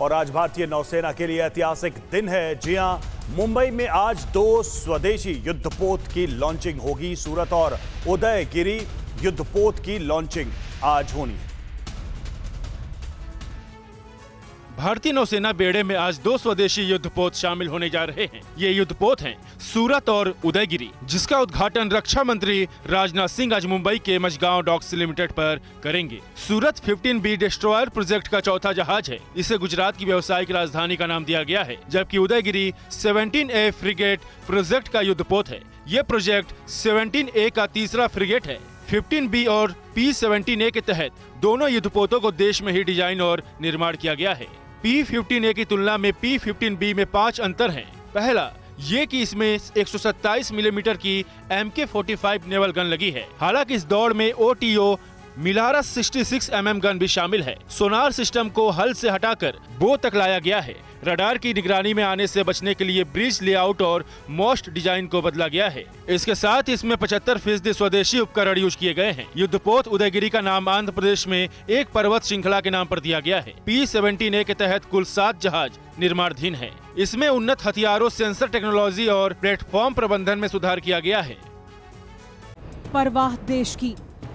और आज भारतीय नौसेना के लिए ऐतिहासिक दिन है। जी हाँ, मुंबई में आज दो स्वदेशी युद्धपोत की लॉन्चिंग होगी, सूरत और उदयगिरी युद्धपोत की लॉन्चिंग आज होनी है। भारतीय नौसेना बेड़े में आज दो स्वदेशी युद्धपोत शामिल होने जा रहे हैं। ये युद्धपोत हैं सूरत और उदयगिरी, जिसका उद्घाटन रक्षा मंत्री राजनाथ सिंह आज मुंबई के मजगांव डॉक्स लिमिटेड पर करेंगे। सूरत 15 बी डिस्ट्रॉयर प्रोजेक्ट का चौथा जहाज़ है। इसे गुजरात की व्यवसायिक राजधानी का नाम दिया गया है, जबकि उदयगिरी 17 ए फ्रिगेट प्रोजेक्ट का युद्धपोत है। ये प्रोजेक्ट 17 ए का तीसरा फ्रिगेट है। 15 बी और पी 17 ए के तहत दोनों युद्धपोतों को देश में ही डिज़ाइन और निर्माण किया गया है पी फिफ्टीन ए की तुलना में पी फिफ्टीन बी में पाँच अंतर हैं। पहला, ये कि इसमें 127 मिलीमीटर की एम के नेवल गन लगी है हालाँकि इस दौड़ में ओ मिलारा 66 एमएम गन भी शामिल है। सोनार सिस्टम को हल से हटाकर बो तक लाया गया है। रडार की निगरानी में आने से बचने के लिए ब्रिज लेआउट और मोस्ट डिज़ाइन को बदला गया है। इसके साथ इसमें पचहत्तर फ़ीसदी स्वदेशी उपकरण यूज़ किए गए हैं। युद्धपोत उदयगिरी का नाम आंध्र प्रदेश में एक पर्वत श्रृंखला के नाम पर दिया गया है। पी सेवेंटीन ए के तहत कुल सात जहाज़ निर्माणाधीन है। इसमें उन्नत हथियारों, सेंसर टेक्नोलॉजी और प्लेटफॉर्म प्रबंधन में सुधार किया गया है। परवाह देश की।